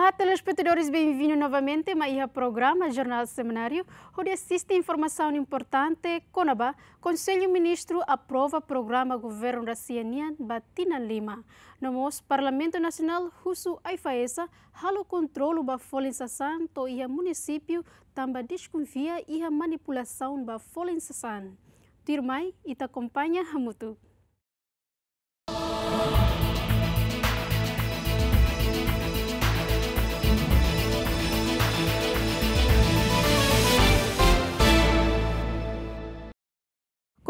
Olá, telespectadores, bem-vindos novamente a o programa Jornal Seminário, onde assiste informação importante. Conaba, Conselho Ministro aprova programa Governo da Ciania Batina Lima. No nosso Parlamento Nacional, Russo Aifaesa, halo controle da folensação e município também desconfia e a manipulação da folensação. Tirmai e te acompanha a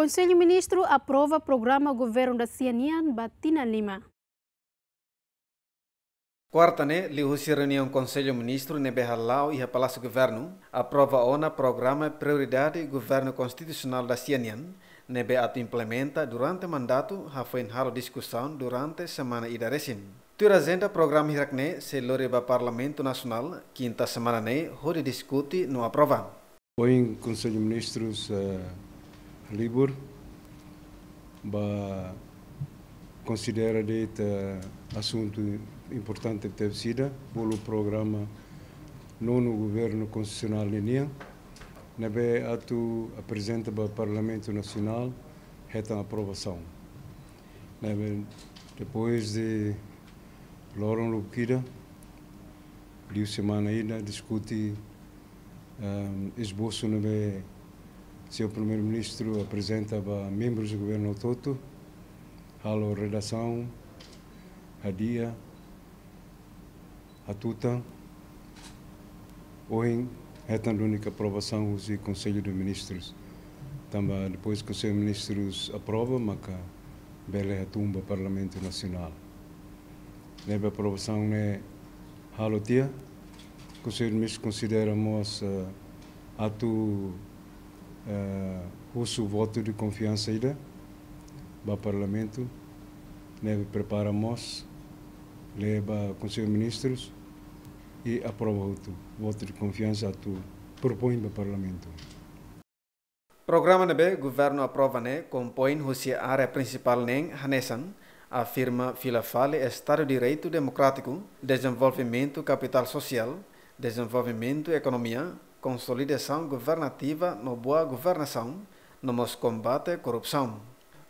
Conselho Ministro aprova programa Governo da Cianian Batina Lima. Quarta, né, lihusi reunião Conselho Ministro ne Behalau e Palácio Governo aprova ona programa Prioridade Governo Constitucional da Cianian ne beato implementa durante mandato ha foi halo discussão durante semana ida resin. Tua agenda programa hirakne se loreba Parlamento Nacional quinta semana ne hori discuti no aprova. Oi, Conselho Ministros uh libur ba considera dete assunto importante que teve sido pelo programa nono governo constitucional linha nebe atu apresenta para o Parlamento Nacional reta aprovação. Nebe depois de Loron Lupira de semana ainda discute um, esboço nebe Seu Primeiro-Ministro apresenta para membros do governo todo, a redação, a dia, a tuta, hoje é a única aprovação do Conselho de Ministros. Também depois o Conselho de Ministros aprova, mas bela tumba Parlamento Nacional. Nessa aprovação é halo dia, o Conselho de Ministros considera uh, ato uh, o voto de confiança ida para o Parlamento, neve preparamos, leva Conselho de Ministros e aprova o voto. De confiança a tu. Propõe para o Parlamento. Programa NB, governo aprova ne, compõe a área principal nem Hanesan, afirma Filafale Estado de Direito Democrático, Desenvolvimento Capital Social, Desenvolvimento Economia, consolidação governativa no boa governação, no combate corrupção.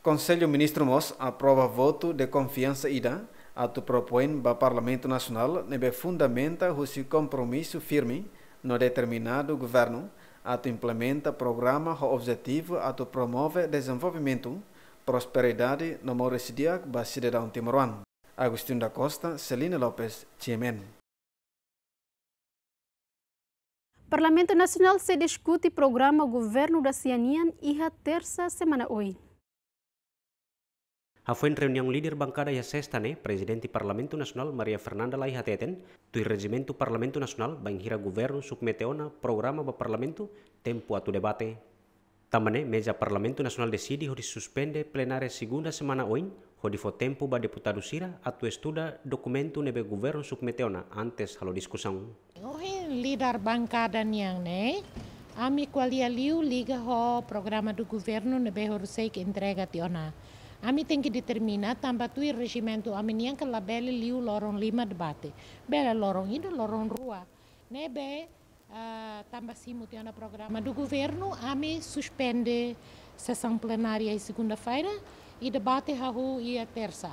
Conselho Ministro Mos aprova voto de confiança ida, atu propõe para Parlamento Nacional nebe fundamenta o seu compromisso firme no determinado governo, atu implementa programa o objetivo atu promove desenvolvimento, prosperidade no moro residiak ba cidadão timoruan. Agostinho da Costa, Celina Lopes, Chiemen. Parlamento Nacional se discute programa Governo da Cianian e a terça semana hoje. A foi reunião líder bancada e sexta né, presidente do Parlamento Nacional Maria Fernanda Lai Hateten, do regimento Parlamento Nacional banhira governo submeteona programa do Parlamento tempo a tu debate. Também meja Parlamento Nacional decide de suspende plenária segunda semana hoje, onde foi tempo para deputado Sira a tu estuda documento nebe governo submeteona antes a discussão. Líder bancada niang ne ami quali aliu liga ho programa do governo ne behor sei que entrega tiona ami tem que determinar tamba tu regimento ami niang que labele liu lorong lima debate. Bela lorong ida lorong rua. Ne be uh, tamba tiona programa do governo ami suspende sessão plenária segunda-feira e debate hahu ia terça.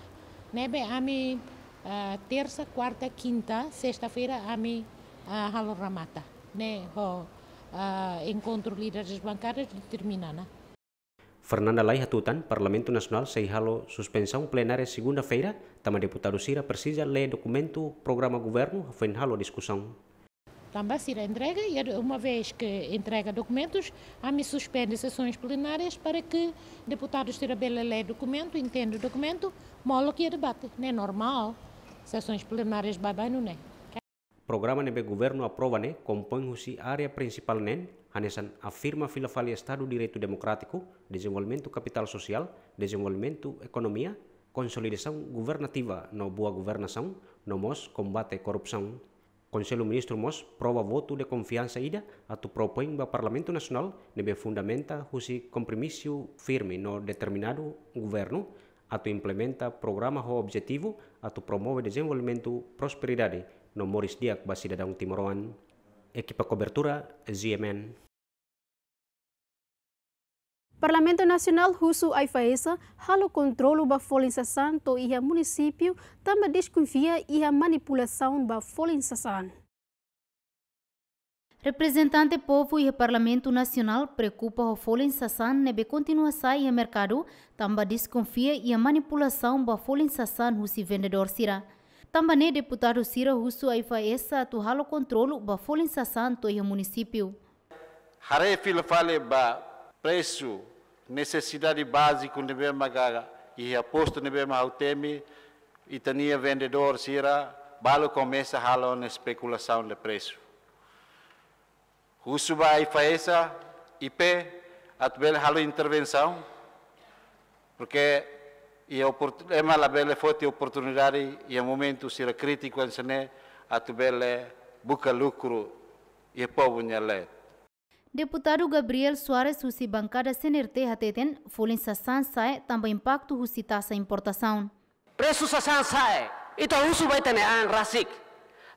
Nebe ami uh, terça, quarta, quinta, sexta-feira ami uh, halo ramata ne ho uh, encontro líderes bancários determina né? Fernanda Lai Hatutan, Parlamento Nacional sei halo suspensão plenária segunda-feira, tama deputado Sira precisa ler documento programa governo, foi halo discussão. Também Sira entrega e uma vez que entrega documentos, a me suspende sessões plenárias para que deputados Sira Bela lê documento, entende o documento, molo que é debate. Não é normal. Sessões plenárias bye bye não é programa nebe governo aprova ne compõe husi área principal nen hanesan afirma filafali Estado Direito Democrático, desenvolvimento capital social, desenvolvimento economia, consolidação governativa no boa governação, no mos combate corrupção. Conselho Ministro Mos prova voto de confiança ida atu propõe para Parlamento Nacional nebe fundamenta husi compromisso firme no determinado governo atu implementa programa ho objetivo atu promove desenvolvimento prosperidade no Morris Diak basi dadang Timoroan, equipa cobertura ZMN. Parlamento Nacional Russo Aifaesa halo controlo ba folinsasan to iha município também desconfia iha manipulação ba folinsasan. Representante povo e Parlamento Nacional preocupa o folha Sassan nebe continua sair mercado, também desconfia e a manipulação ba folha Sassan husi vendedor sira. Também deputado sira husu aifa essa tu halo controlo ba folha Sassan to e município. Hare fila fale ba preço necessidade básica nebe magaga e aposto nebe mautemi itania vendedor sira balo começa halo na especulação de preço. Usuba e faesa IP atbel halo intervenção porque e é uma bela forte oportunidade e é momento ser crítico em sene atbel buca lucro e povo nyale Deputado Gabriel Soares husi bancada senerte hateten folin sasan sai também impacto husi taxa importação. Preço sasan sai, então usu vai ter an rasik.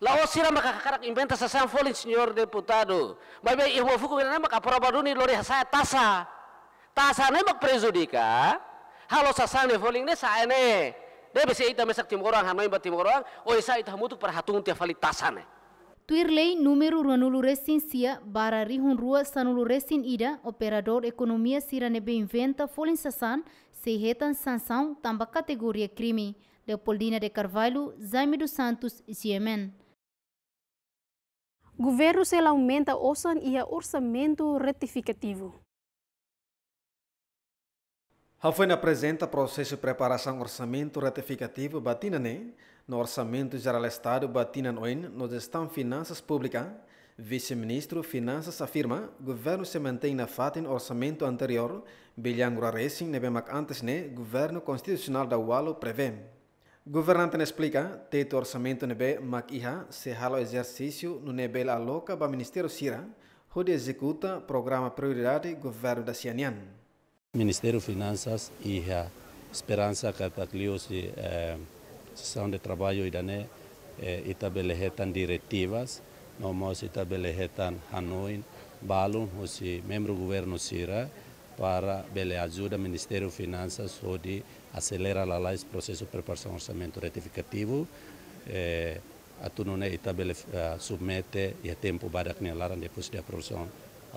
La o sira makakakarak inventa sa San Folin, senhor deputado. Mas bem, eu vou ficar na makaprova duni lori saya tasa. Tasa ne mak prejudica. Halo sa San Folin ne sa ne. Debe se ita mesak tim orang hanoi bat tim orang. O isa ita mutu para hatung tia fali tasa ne. Tuirlei número ranulu resin sia bara rihun rua sanulu resin ida operador economia sira nebe inventa folin sasan se retan sanção tamba categoria crime. Leopoldina de Carvalho, Jaime dos Santos, Yemen. Governo se aumenta osan e orçamento retificativo. Hafuen apresenta processo de preparação orçamento retificativo batinane no orçamento geral Estado batinan oin no gestão finanças públicas. Vice-ministro Finanças afirma governo se mantém na fatin orçamento anterior, bilhangura racing nebemak antes ne governo constitucional da Walo prevê. Governante explica, teto orçamento nebe mak iha se halo exercício no nebel aloca ba Ministério Sira, onde executa programa prioridade governo da Cianian. Ministério Finanças iha esperança que taklio se eh, sessão de trabalho idane eh, itabelehetan diretivas, nomos itabelehetan Hanoi, balun se membro governo Sira para bele ajuda Ministério Finanças onde acelera lei processo de preparação orçamento retificativo eh, é tabele uh, submete e a tempo para que depois de aprovação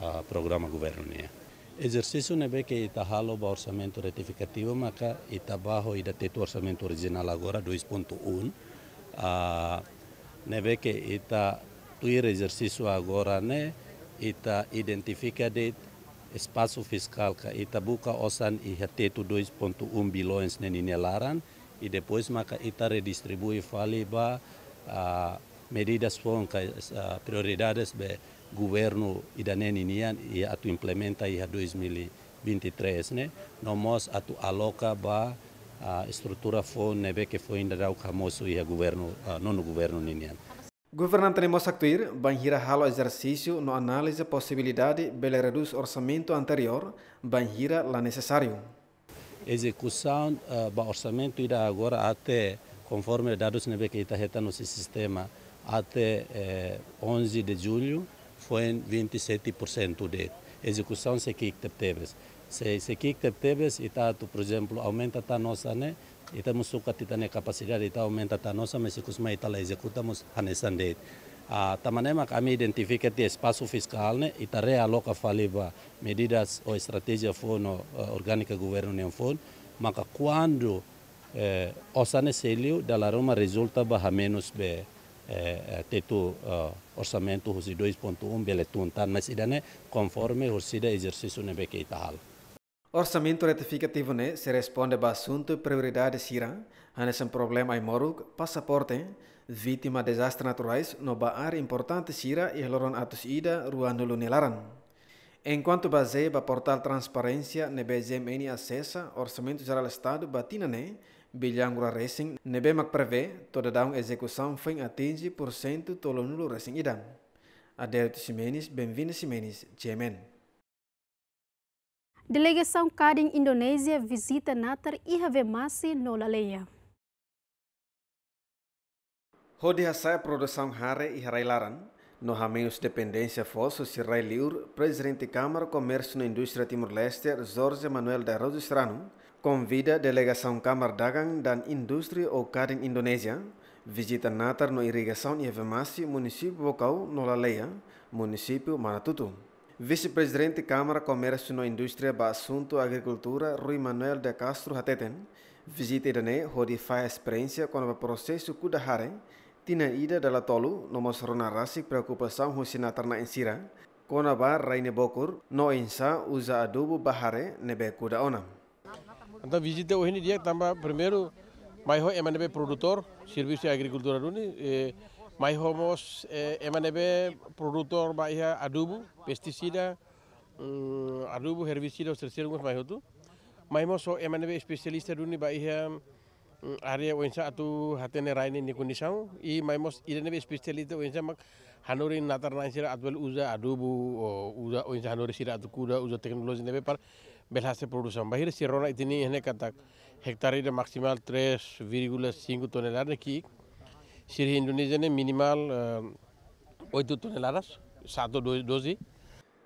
a uh, programa governo exercício nebe que ita halo ba orçamento retificativo maka ita bajo ida teto orçamento original agora 2.1 uh, nebe que ita tuir exercício agora né ita identifica de espaço fiscal que ita buca osan i teto 2.1 bilhões nenine laran e depois maka ita redistribui fali ba ah, medidas fon ka uh, prioridades be governo ida neninian e atu implementa i 2023 ne no mos atu aloca ba a estrutura nebe que foi ainda dau camoso e governo uh, nono governo ninian Governante de Mossactuir, banhira halo exercício no análise possibilidade bele reduz orçamento anterior, banhira la necessário. Execução uh, ba orçamento ida agora até conforme dados nebe que ita reta no sistema até eh, 11 de julho foi 27% de execução se teve. Se se teve, ita por exemplo aumenta a nossa né estamos suka titane capacidade ita aumenta ta nossa mas kusma ita la executamos hanesan de a tamanema kami identifica te espaço fiscal né ita realoca faliba medidas ou estratégia fono uh, orgânica governo nem fon maka quando eh, osane selio dalla Roma resulta ba menos be eh, teto uh, orçamento husi 2.1 beletun tan mas idane conforme hursida exercício nebe que ita hal Orçamento retificativo né se responde a assunto prioridade sira, a um problema em Morug, passaporte, vítima de desastres naturais no ba área importante sira e loron atus ida ruanulu nilaran. Enquanto base ba portal transparência ne BGMN acessa orçamento geral estado batina ne bilhangura racing nebe mak prevê toda daun execução foi atinge por cento tolo nulo racing idam. Adelto Simenes, bem-vindo Simenes, GMN. Delegação Kadin Indonésia visita Natar e Havemasi no Laleia. Hodi hasai produção hare e harailaran, no rameus dependência fosso si rai liur, presidente Câmara Comércio e Indústria Timor-Leste, Jorge Manuel da Rosa Estrano, convida delegação Câmara Dagang dan Indústria ou Kadin Indonésia, visita natar no irrigação e evemasi município Bocau, no Laleia, município Manatutu. Vice-presidente Câmara Comércio e Indústria ba Assunto Agricultura, Rui Manuel de Castro Hateten, visita idane hodi fa experiência com o processo kudahare, tina ida dala tolu no mosrona rasik preocupação husina terna insira kona ba raine bokur no insa usa adubo bahare nebe kuda onam Então, visite hoje em dia, tamba, primero, mais o MNB produtor, serviço de agricultura, e, mais homos eh, MNB produtor, mais adubo, pesticida, mm, um, adubo, herbicida, os terceiros, mais outro. so nós somos MNB especialista, mais mm, área wensa atu hatene raine ni kunisau i mai mos irene o wensa mak hanuri natar nansira atwel uza adubu o uza wensa hanuri sira atu kuda uza teknologi nebe par belhase produção. Bahir sirona itini hene katak hektare de maximal 3,5 toneladas ki siri Indonesia ne minimal uh, 8 toneladas satu dosi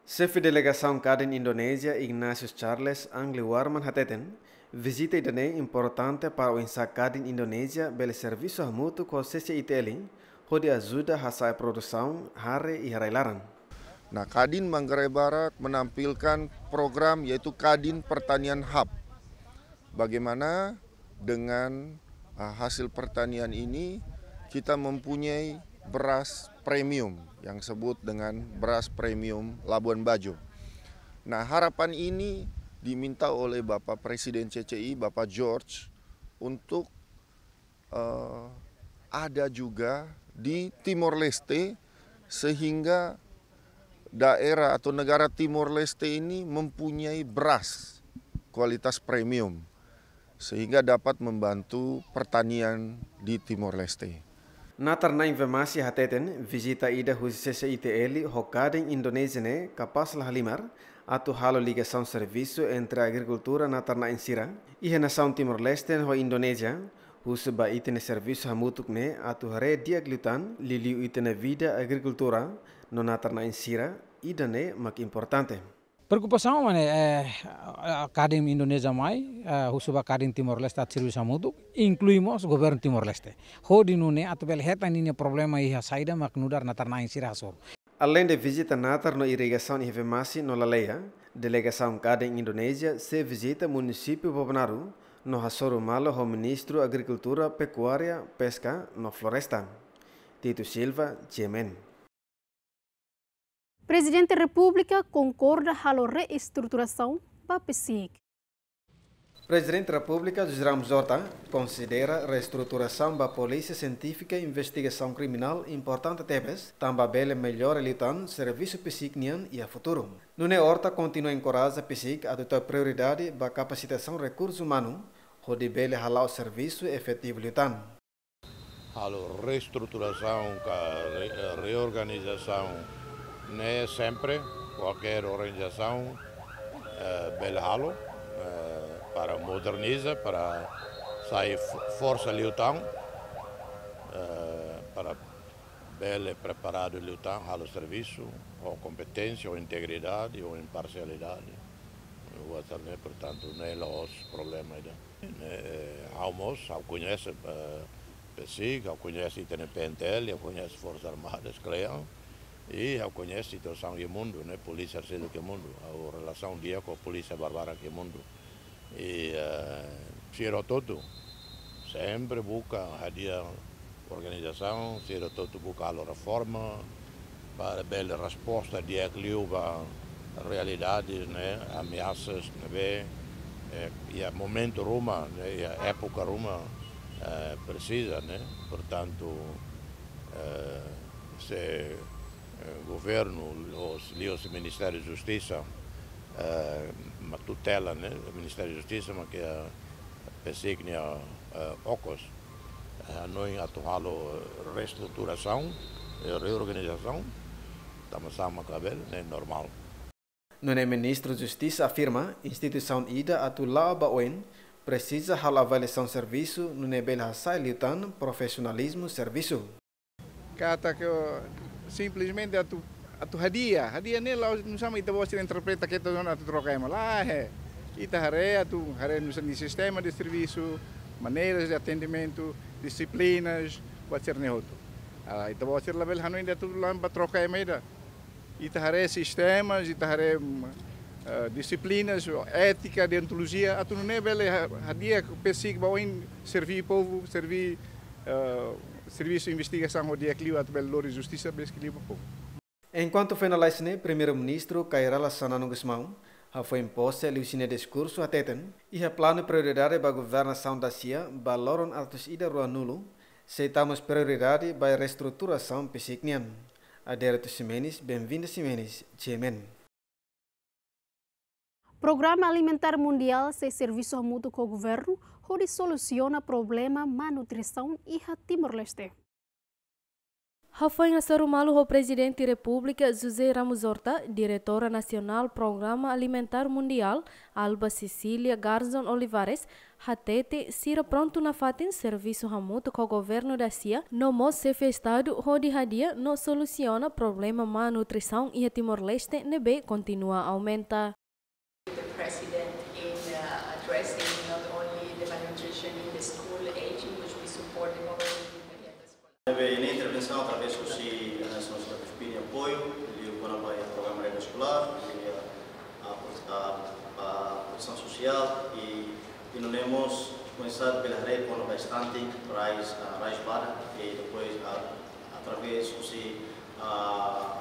Chefe de delegação Caden Indonésia, Ignacio Charles Angli Warman Hateten, visita idane importante para o ensacado em Indonésia pelo serviço mútuo com CCITL, onde ajuda a produção hare e harailaran. Nah, Kadin Manggarai Barat menampilkan program yaitu Kadin Pertanian Hub. Bagaimana dengan uh, hasil pertanian ini kita mempunyai beras premium yang sebut dengan beras premium Labuan Bajo. Nah, harapan ini diminta oleh Bapak Presiden CCI, Bapak George, untuk uh, ada juga di Timor Leste sehingga daerah atau negara Timor Leste ini mempunyai beras kualitas premium sehingga dapat membantu pertanian di Timor Leste. Natar na informasi hateten visita ida khusus CITL Hokading Indonesia ne kapas lah limar atau halo ligação serviço entre a agricultura na Tarna Insira e a nação Timor-Leste ho Indonésia, husu ba itene serviço hamutuk ne atau re diaglutan liliu itene vida agricultura no na Tarna Insira e dane mak importante. Preocupação mane é Kadim Indonesia mai husuba Kadim Timor Leste at serviço hamutuk incluímos governo Timor Leste. Hodi nune atbel heta nini problema iha saida mak nudar na Tarna Insira hasor. Além de visita natar no irrigação e revemasi no Laleia, delegação Kadem Indonésia se visita município Bobnaru, no Hassoru Malo o ministro Agricultura, Pecuária, Pesca, no Floresta. Tito Silva, Jemen. Presidente da República concorda com a reestruturação para PSIC. Presidente da República, José Ramos Horta, considera a reestruturação da Polícia Científica e Investigação Criminal importante tebes, também melhor elitan serviço psicnian e a futuro. Nune Horta continua a encorajar a PSIC a adotar prioridade da capacitação recursos humanos, onde bele halau serviço efetivo litan. Halo reestruturação, a reorganização, não é sempre qualquer organização uh, bele halo, para modernizar, para sair força lutar, uh, para bem preparado lutar ao serviço, ou competência, ou integridade, ou imparcialidade. Portanto, não é os problemas. Almos, ao conhece PSIC, ao conhece tem PNTL, ao conhece Forças Armadas, creio, e ao conhece a situação do mundo, né? polícia arcida do mundo, a relação dia com a polícia bárbara do mundo. E uh, Ciro todo sempre busca a organização Ciro todo busca a reforma para bela resposta de equilíbrio realidade né? Ameaças né? E a momento Roma né, e a época Roma uh, precisa né? Portanto uh, se governo os, os ministérios de justiça uh, uma tutela né, do Ministério da Justiça, mas que a persignia uh, OCOS, uh, nós atualo reestruturação, reorganização, estamos a uma cabelo, né, normal. No ministro da Justiça afirma, instituição ida atular baoen precisa hal avaliação serviço no nível hasai liutan profissionalismo serviço. kata que simplesmente a tu a tu hadiah hadiah ni lá não sama ita você interpreta que ita não tu lá é ita hare tu hare no sistema de serviço maneiras de atendimento disciplinas pode ser neutro. Ah ita você lá bel hanu ainda tu lá para troca ema ida ita hare sistemas ita hare uh, disciplinas ética deontologia atu não é bel hadiah pesik bawin servir povo servir uh, serviço de investigação o dia clio atu bel lori justiça bel clio povo Enquanto finaliza ne primeiro-ministro Kairala Sanano Gusmão, foi imposto ali o discurso a teten e a plano prioridade para a governação da CIA baloron altos ida rua nulo, aceitamos prioridade para a reestruturação psiknian. Adérito Simenes, bem-vindo Simenes, Chemen. Programa Alimentar Mundial se serviço mútuo com o governo, onde soluciona problema malnutrição e a Timor-Leste. Rafael Nassarumalu, o presidente da República, José Ramos Horta, diretora nacional Programa Alimentar Mundial, Alba Cecília Garzon Olivares, Hatete, Sira pronto na fatin serviço ramuto com o governo da CIA, no mo se estado onde hadia no soluciona problema malnutrição e a Timor-Leste nebe continua a aumentar. Neve intervenção através do si a nossa de apoio, ele o programa programa rede escolar, a proteção social e e nós temos começado pela rede com bastante raiz raiz para e depois através do si a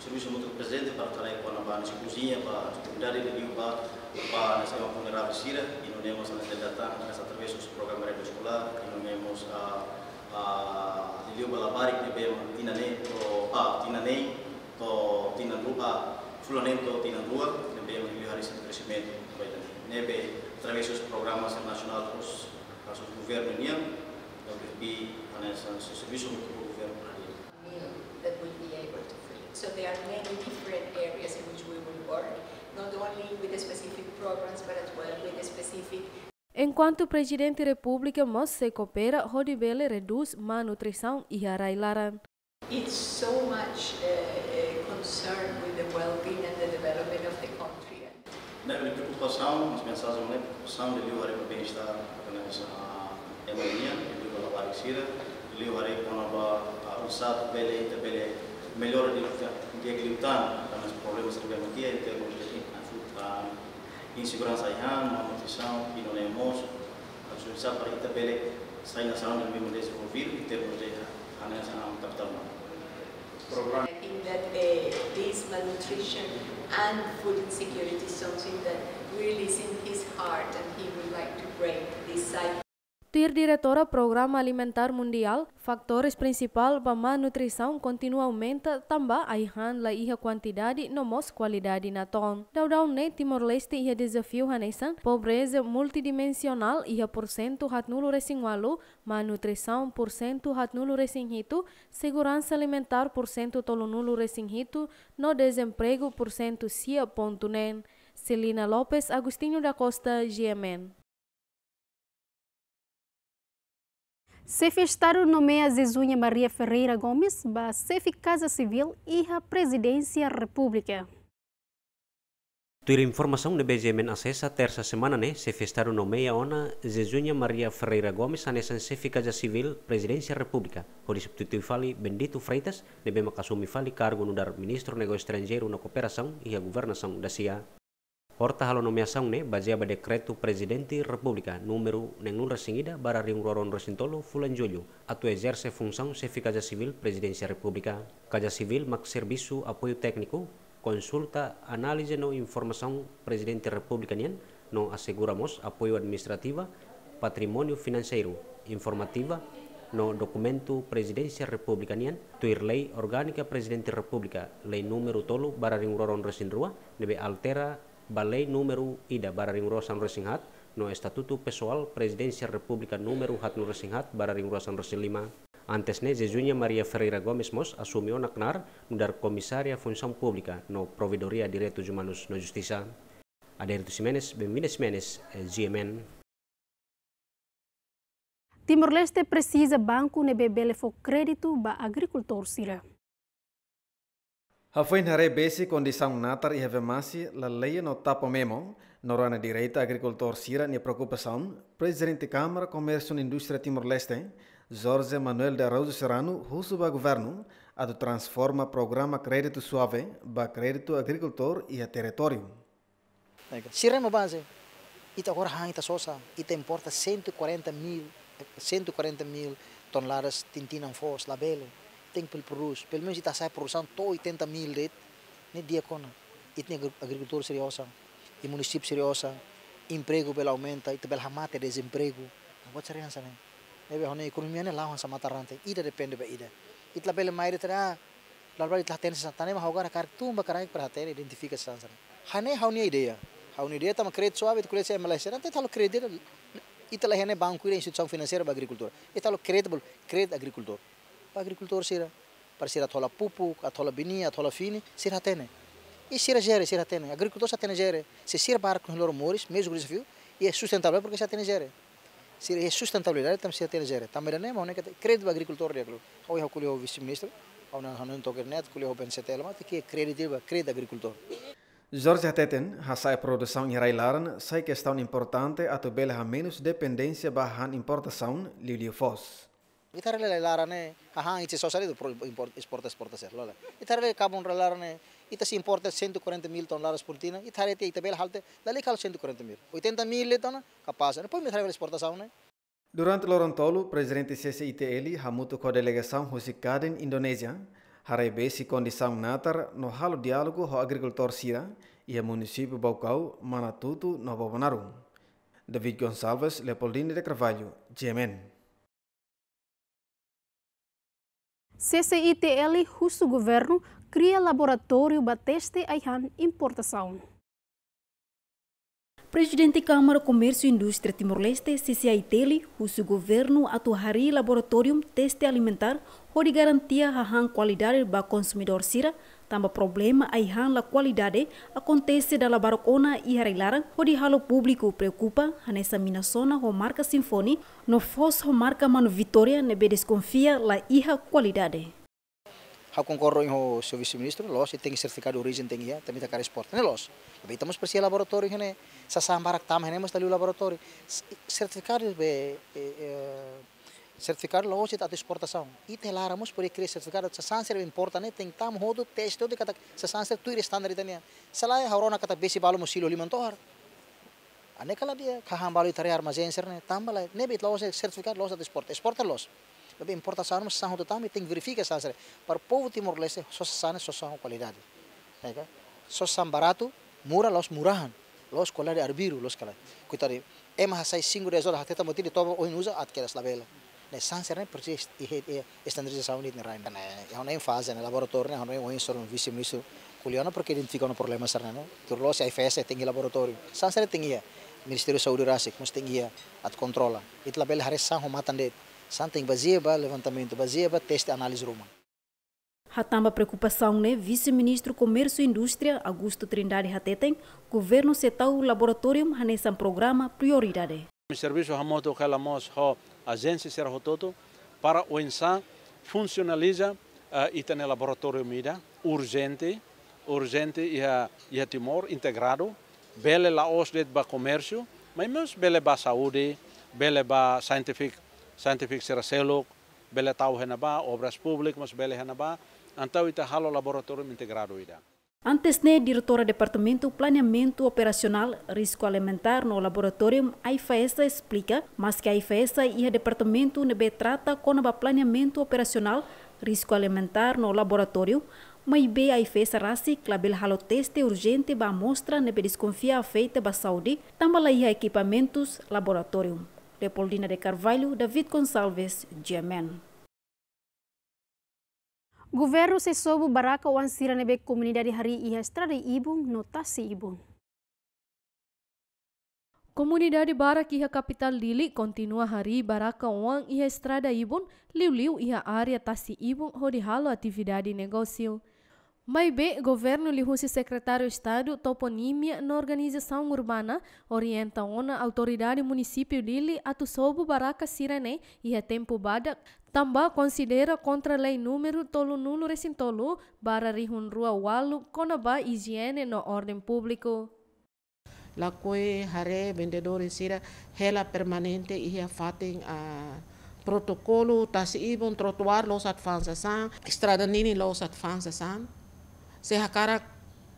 serviço muito presente para trabalhar com a nossa cozinha para a comunidade de Liuba para a nossa vulnerável Sira e nós a necessidade através do programa escolar e nós temos a niliu balabarik ne bem tinane to a tinane to tinan rua fulanen to tinan rua ne bem niliu hari sem crescimento ne be através dos programas nacionais dos dos governo niam WFP anessa serviço do governo that will be able to fill it. So there are many different areas in which we will work, not only with the specific programs, but as well with the specific Enquanto o presidente da República mos se coopera, Rodibele reduz malnutrição e arailaran. It's so much uh, uh, concern with the well-being and the development of the country. Na preocupação, as mensagens de preocupação de liu hari bem-estar nessa economia, de liu hala barik sira, de hari konaba usat bele ita bele melhor de diagliutan karena problemas que vemos aqui em termos de insegurança ihan, malnutrição, e não é moço, a solução para ita bele sai na saúde do mesmo desenvolvido em termos de análise na capital I think that uh, this malnutrition and food insecurity is something that really is in his heart and he would like to break this cycle. Tir diretora Programa Alimentar Mundial, fatores principal para malnutrição continua aumenta também a ihan la iha quantidade no mos qualidade na ton. Daudau ne Timor-Leste iha desafio hanesan, pobreza multidimensional iha porcento hat nulo resingwalu, malnutrição porcento hat nulo resinghitu, segurança alimentar porcento tolo nulo resinghitu, no desemprego porcento sia ponto nen. Celina Lopes, Agostinho da Costa, GMN. Sefestaro nomeia Zezunha Maria Ferreira Gomes para Sefi Casa Civil e a Presidência República. Tuir informação de BGMN acessa terça semana né, se festaram nomeia ona Zezunha Maria Ferreira Gomes anesan Sefi Casa Civil Presidência da República. Por substituir fali Bendito Freitas, nebe makasumi fali cargo no dar Ministro Negócio Estrangeiro na Cooperação e a Governação da CIA. Horta halo nomeação né baseada no decreto presidente república número nenhum resingida para ring roron resintolo fulan julho atu exerce função chefe casa civil presidência república casa civil mak serviço apoio técnico consulta análise no informação presidente república nian no asseguramos apoio administrativa patrimônio financeiro informativa no documento Presidência Republicanian, tuir Lei Orgânica Presidente República, Lei número tolo barra ringroron resin rua, nebe altera Balei número ida bararing rosan resinghat no estatuto pessoal Presidência República hat no resinghat bararing rosan resin lima Antes ne Jesunya Maria Ferreira Gomes Mos asumiu naknar no dar Comissária Função Pública no Providoria Direitos Humanos no Justiça. Aderito Simenes, bem-vindos Simenes, GMN. Timor-Leste precisa banco nebe belefo crédito ba agricultor sira. Hafoi hare besi condição natar e hevemasi la lei no tapo memo, norana direita agricultor sira ni preocupação, presidente Câmara Comércio e Indústria Timor-Leste, Jorge Manuel de Araújo Serrano, russo ba governo, a transforma programa crédito suave ba crédito agricultor e a território. Sira no base, ita agora hang ita sosa, ita importa 140 mil, 140 mil toneladas tintinang fos, labelo tem pelo produz, pelo menos está sai produção to 80 mil de ne dia kona. It ne agricultura seriosa, e município seriosa, emprego pela aumenta, e também mata desemprego. Agora seriança né. Nebe hone economia ne lá sa matarante, ida depende be ida. It la bela mai terá Lalu itlah tenis tane mah agora cara tumba carai para ter identifica sansa. Hane hauni ideia. Hauni ideia tama crédito suave, tu crédito é Malaysia, não tem tal crédito. Itala hene banco e instituição financeira para agricultura. Italo crédito, crédito agricultor para agricultor sira para sira tola pupu tola bini tola fini sira tene e sira gere sira tene agricultor sa tene gere se sira para com loro mores mesmo desafio e é sustentável porque sa tene gere sira é sustentabilidade também sira tene gere também não é mas que crédito agricultor agro ao eu colheu o vice ministro ao não não toque net colheu o bensetel mas que crédito crédito agricultor. Jorge Hateten, a produção em Railaran, sai questão importante a tu bela menos dependência barra importação, Lilio Foss. Itare le larane, aha, ite so salido exporta exporta ser lola. Itare le cabo un larane, ita si importa 140 mil toneladas por tina, itare te ita bel halte, dali cal 140 mil. 80 mil le tona, capaz, depois me tare exportação, né? Durante Lorontolo, presidente CCITL hamutu com a delegação Husikaden Indonésia, harebe si condição natar no halo diálogo ho agricultor sira e a município Baucau, Manatutu, no Bobonarum. David Gonçalves, Leopoldine de Carvalho, GMN. CCITL Russo Governo cria laboratório Bateste Aihan Importação. Presidente Câmara Comércio e Indústria Timor-Leste, CCITL, Russo Governo atuari laboratório teste alimentar onde garantia a qualidade para consumidor sira Tamba problema han la qualidade acontece da barocona e harailaran onde halo público preocupa nessa minasona ho marca Sinfoni no fos ho marca Mano Vitória nebe desconfia la iha qualidade. Ha concorro em o seu vice-ministro, los e tem certificado de origem tem ia, também tá cara los. Bem, estamos para laboratório né, sa sambarak tam né, mas ali o laboratório. Certificado be certificado logo está de exportação. E te laramos por aquele certificado sa sanser importa né tem tam rodo teste de kata sa sanser tu standard itania. Sala é harona kata besi balo musilo limantor. Ane kala dia kaham balo itare armazém ser né tambala ne bit logo certificado logo de exporta. Exporta los. Bebe importação mas sa rodo tam tem verifica sanser. Para povo Timor Leste só sa só sa qualidade. Eka. Só san barato, mura los murahan. Los qualidade arbiru los kala. Kuitari ema hasai 5 10 horas até tamotini toba oin usa atkelas labela. Ne sanser ne persis e standardizzazione nit rain ne è una fase nel laboratorio ne hanno un solo un vice ministro culiano perché identificano problema sarna no? Turlo se IFS tem laboratorio sanser tem ia Ministério da Saúde Rasik mas tem ia at controla it label hares san ho matan det san tem basia ba levantamento basia ba teste análise ruma Hatamba preocupação né? Vice-ministro Comércio e Indústria Augusto Trindade Hateten, governo setau laboratório hanesan programa prioridade. O serviço hamoto kalamos ho agência será todo para o insan funcionaliza uh, ita no laboratório mida urgente urgente e a e a Timor integrado. Bele la os det ba comércio mas mas bele ba saúde bele ba scientific scientific será selo bele tau ba obras públicas mas bele ba então ita halo laboratório integrado ida Antes ne diretora Departamento Planeamento Operacional Risco Alimentar no laboratório AIFESA explica, mas que a AIFESA e o departamento nebe trata com o planeamento operacional risco alimentar no laboratório, mas be a IFESA rasi clabel halo teste urgente ba mostra nebe desconfia feita ba saúde, também equipamentos laboratório. Leopoldina de Carvalho, David Gonçalves, GMN. Governo se sobu baraka wan sira nebe komunidade hari iha estrada ibung notasi ibung. Komunidade Barak iha kapital Lili continua hari baraka wan iha estrada ibun liu-liu iha área tasi ibun hodi halo atividade negócio. Mai be, governo lihusi secretário Estado toponímia na organização urbana orienta ona autoridade município dele atu sobo baraka sirene e a tempo bada tamba considera contra lei número tolu nulo recintolu bara rihun rua walu konaba higiene no ordem público. La koe hare vendedores sira hela permanente ia fating a protocolo tasi ibon trotuar los advançação, estrada nini los advançação se hakarak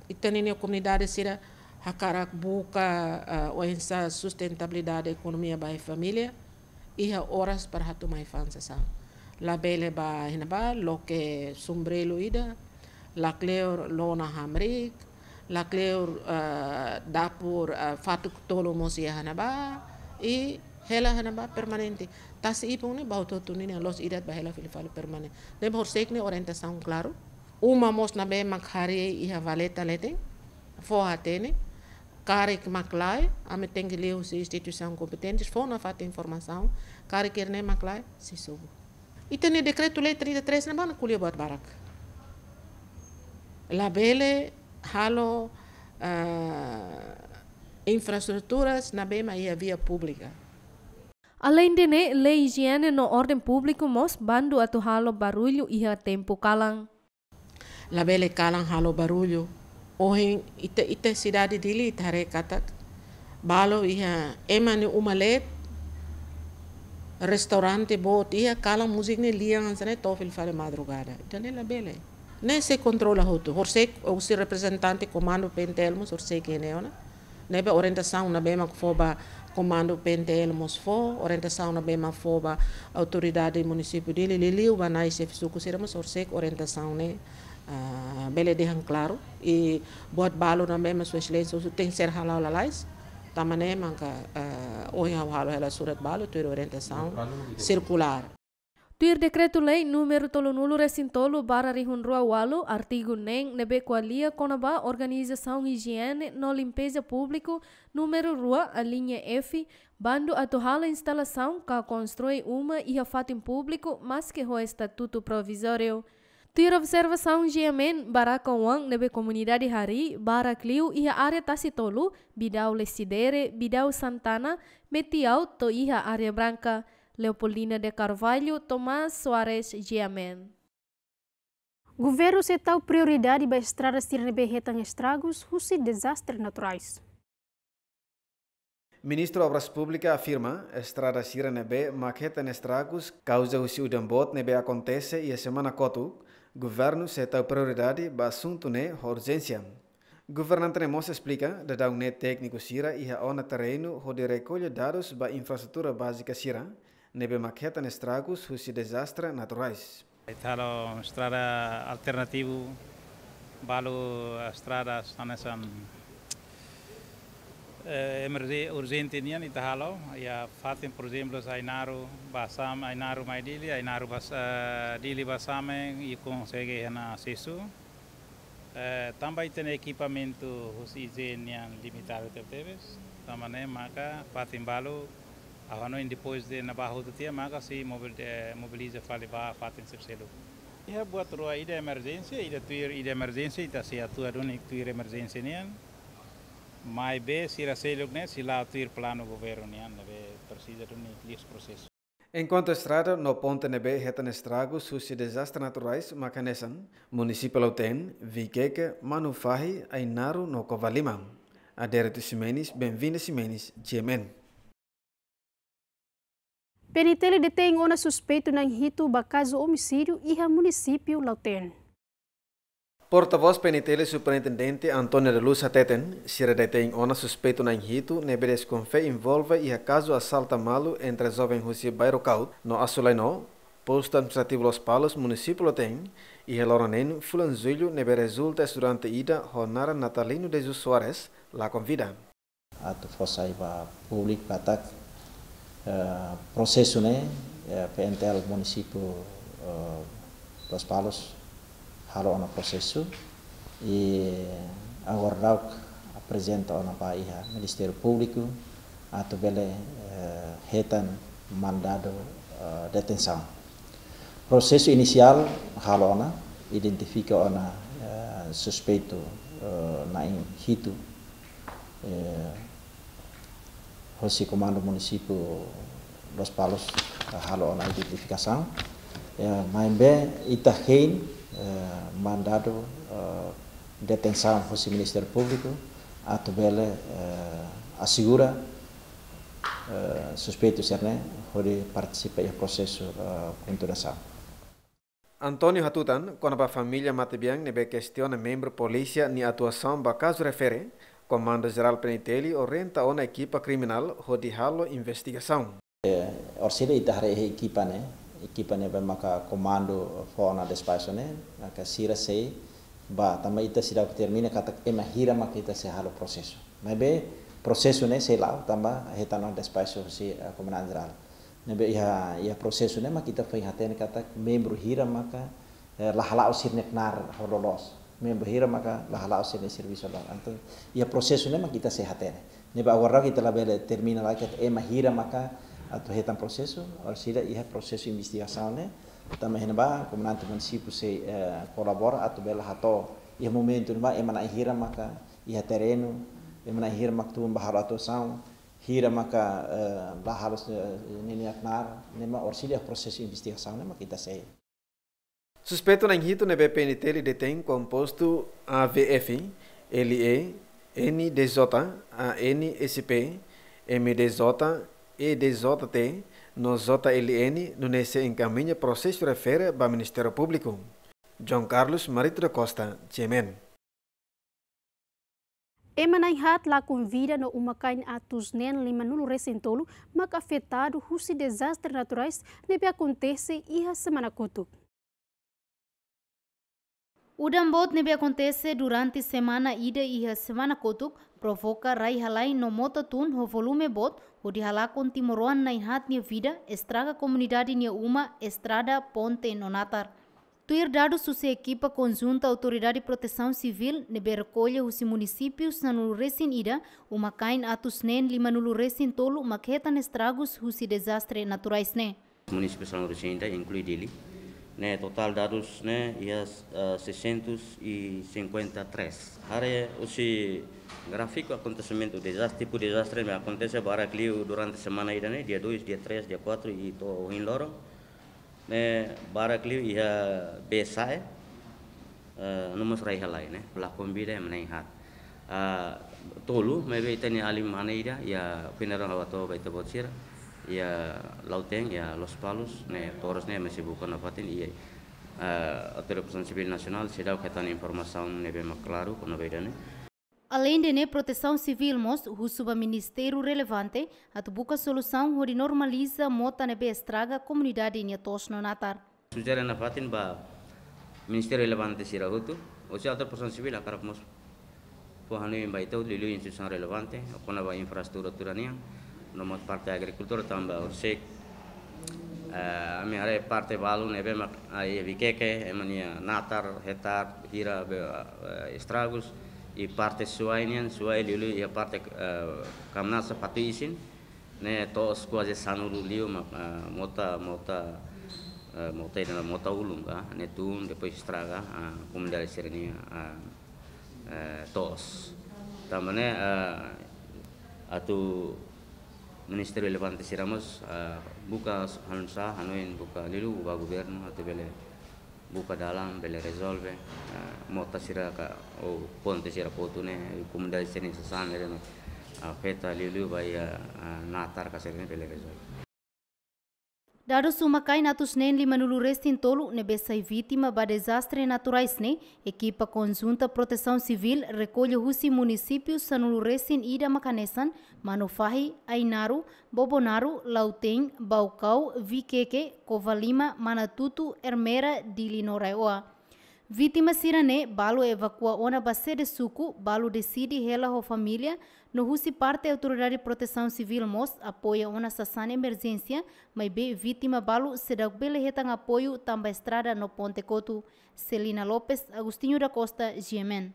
itenini comunidade sira hakarak buka uh, oensa sustentabilidade ekonomia ba família iha horas para hatu mai fansa sa la bele ba hina ba lo que sombrelo ida la cleur lona hamrik la cleur uh, dapur uh, fatu tolo mosia hana ba e hela hana ba permanente. Tas ipung ne ba to tunini los idat ba hela filifalo permanente dem hor sekne orientação claro uma mos na be makhari iha valeta lete. Fo hatene kare que maclai a me tem que ler os instituições competentes fo na fata informação. Kare que ne maclai se subo Ήταν δεκρέτου λέει 33 να πάνε la bele Λαμπέλε, άλλο infraestructuras na bema ia via pública. Além de ne, lei higiene no ordem público mos bandu atu halo barulho ia tempo kalang. La bele kalang halo barulho. Ohin ite ite cidade dili tare katak. Balo ia emani umalet restaurante bot iha kalang musik ne liang ansane tofil fale madrugada. Itane la bele. Ne se controla hoto horsek o si representante comando pentelmos horsek ene ona. Nebe orientação na bema foba comando pentelmos fo orientação na bema foba autoridade município dele liliu banai se fisuku siramos horsek orientação ne uh, bele dehan claro. E buat balo na mesma sua excelência tem que ser halal lalais tamane manca uh, oi hau halo ela surat balo tu orientação circular. Tuir decreto-lei número tolunulo recintolo bara rihun rua walu, artigo nem nebe qualia conaba organização higiene no limpeza público número rua a linha F bando a tohala instalação que constrói uma e a fato público mas que o estatuto provisório Tir observação gemen baraka wang nebe comunidade hari barakliu iha área tasitolu bidau lesidere bidau santana metiau to iha área branca Leopoldina de Carvalho Tomás Soares Giamen Governo setau prioridade para estradas tirnebe retang estragos husi desastres naturais. Ministro Obras Públicas afirma estrada sira nebe maqueta estragos causa o udambot nebe acontece e a semana cotu governo seta prioridade ba assunto ne urgência. Governante Nemos explica da da net técnico sira e a ona terreno onde recolhe dados ba infraestrutura básica sira nebe maqueta estragos husi desastre naturais. Italo estrada alternativo balu estrada sanesan emergency urgente nian ita halo ya fatin por exemplo ainaru basam ainaru mai dili ainaru bas dili basame e consegue na sisu também tem equipamento husi nian limitado teves tamane maka fatin balu. Ahano depois de na barro do tia maka si mobiliza fale ba fatin sepselo Ya buat ruang ide emergency, ide tuir ide emergency, ita si atua duni tuir emergency nian, mai be sira seluk ne sila tir plano governo nebe precisa de um processo Enquanto a estrada no ponte nebe retan estragos susi desastres naturais macanesan, município Lauten, Viqueque, Manufahi, Ainaru no Covalima. Adérito Simenes, bem-vindo Simenes, Jemen. PNTL detém uma suspeito na Rito caso homicídio e a município Lauten. Porta-voz PNTL Superintendente Antônio de Luz Ateten, se detém uma suspeito na Rito, neberes com fé envolve e a caso assalta malo entre jovem Rússia Bairrocaut, no Asulaino, posto administrativo Los Palos, município Lauten, e Heloraneno, Fulanzulho, nebe resulta durante ida Honara Natalino de Jesus Soares, lá convida. Ato fossai ba público batak uh, processo né uh, PNTL município uh, Los Palos halo ono processo e agora apresenta ona pa iha Ministério Público atau bele uh, hetan mandado uh, detenção processo inicial halo ona identifica ona uh, suspeito na Hito, Hosi Comando Município Los Palos halo na identificação. Mas bem, itahin mandado detenção Hosi Ministério Público atau bele assegura suspeito serne hori participa em processo uh, culturação. Antônio Hatutan, com a família Matebiang, nebe questiona membro polícia ni atuação ba caso refere, Comando Geral Peniteli orienta ona equipa criminal hodi halo investigação. Eh, orsida ita hare equipa ne, equipa ne ba maka comando fona despacho ne, maka sira sei ba tama ita sira termina kata ema hira maka ita se halo processo. Mas be processo ne sei lá, tamba hetano despacho si uh, comandante geral. Nebe ia ia processo ne maka ita foi hatene kata membro hira maka eh, lahala usir neknar hololos. membro hira maka lahala usir ne serviço lá. Então ia processo ne maka ita se hatene. Nebe agora kita labele termina lá que ema hira maka atau hetan processo, or sida ia processo investigação ne. Tama henba comandante município se uh, colabora atau bela hato ia momento ne ba ema na hira maka ia terreno emana hira mak tu bahar atuação hira maka bahar nini aknar nema orsilia processo investigação nema kita sei Suspeito na Hito na BPNT ele detém composto AVF, LE, NDJ, ANSP, MDJ, EDJT, no JLN, no nesse encaminha processo refere ao Ministério Público. João Carlos Marito da Costa, Gemen. Emanaihat lá convida no umakain atus nen lima nulu resentolo, mak afetado husi desastres naturais nebe acontece iha semana kutuk. O nebe acontece durante semana ida iha semana kutuk provoca rai halai no mota tun ho volume bot o di halakon timoroan na inhat nia vida estraga comunidade nia uma estrada ponte nonatar. Tuir dados sua equipa conjunta Autoridade de Proteção Civil nebe recolhe os municípios na nulu resin ida, uma cain atus nen lima nulu tolo maketan estragos husi desastre naturais ne. Municípios São Lucinda inclui dele, né, total dados né, ia uh, 653. Hari usi gráfico acontecimento desastre, tipo desastre me acontece para clio durante semana ida né, dia 2, dia 3, dia 4 e to em loro. ne barakliu iha besai uh, nomos rai halai ne pelakon bida menai hat uh, tolu mebe itani alim mana ida ya pinara hawato baita botsir ya lauteng ya los palos ne toros ne masih bukan apatin iya. Uh, autoridade civil nasional sedau ketan informasi nebe maklaru kono beda ne Além de ne proteção civil mos, o subministério relevante, a buca solução onde normaliza mota nebe estraga comunidade em tosno natar. Sujara na fatin ba ministério relevante sira hutu, o se alta proteção civil a karap mos pohanu em baitau lilu instituição relevante, kona ba infraestrutura nomot parte agricultura tamba o sek Uh, ami are parte balu nebe mak ai vikeke emania natar hetar hira be uh, estragos i parte suainian suai liu i parte uh, kamnasa patu isin. Ne to squaje sanuru liu ma uh, mota mota uh, mota ina mota ulung ka ne tun depois estraga uh, comunidade serenia uh, uh, tos tamane uh, atu Ministerio Levante Siramos uh, buka hansa hanuin buka lilu buka governo atau bele buka dalam bele resolve uh, mota sira ka o ponte sira potune comunidade sini sasan ere no afeta lilu uh, natar ka bele resolve Dado suma cai natus nen lima nulu restin tolu ne besai vítima ba desastre naturais ne, equipa conjunta proteção civil recolhe husi municípios sa nulu restin ida makanesan, Manufahi, Ainaru, Bobonaru, Lauteng, Baucau, Viqueque, Covalima, Manatutu, Ermera, Dilinoraioa. Vítima sirane, balo evacua ona base de suco, balo decide rela ho família, no husi parte autoridade de proteção civil mos apoia uma sassana emergência, mas be vítima balo se da bele retang apoio tamba estrada no Ponte Coto. Celina Lopes, Agostinho da Costa, Gemen.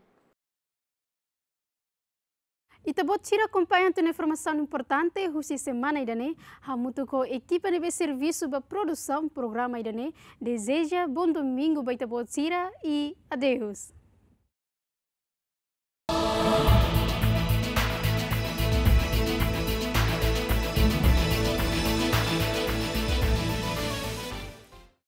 E também tira acompanhando uma informação importante, essa semana idane, hamutu com equipa de serviço para produção programa idane, deseja bom domingo para tira e adeus.